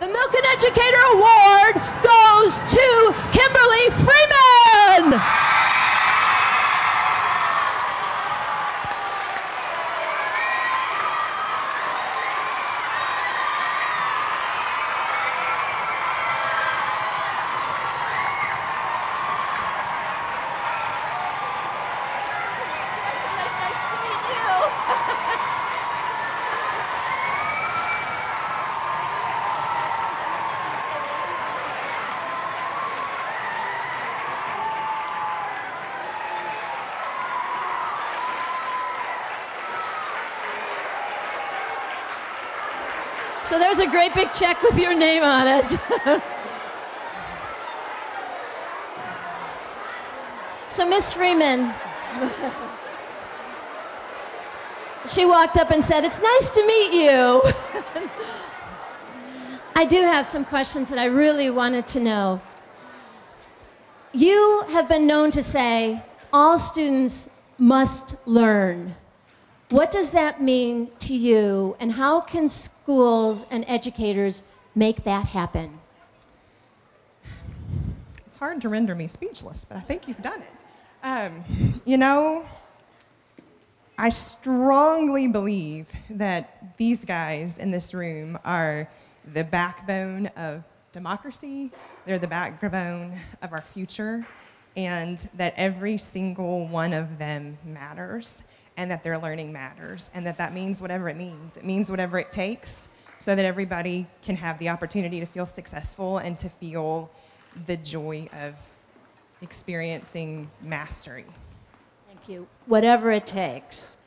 The Milken Educator Award goes to Kimberly Freeman. Nice to meet you. So there's a great big check with your name on it. so, Miss Freeman, she walked up and said, It's nice to meet you. I do have some questions that I really wanted to know. You have been known to say all students must learn. What does that mean to you, and how can schools and educators make that happen? It's hard to render me speechless, but I think you've done it. Um, you know, I strongly believe that these guys in this room are the backbone of democracy, they're the backbone of our future, and that every single one of them matters, and that their learning matters, and that that means whatever it means. It means whatever it takes so that everybody can have the opportunity to feel successful and to feel the joy of experiencing mastery. Thank you. Whatever it takes.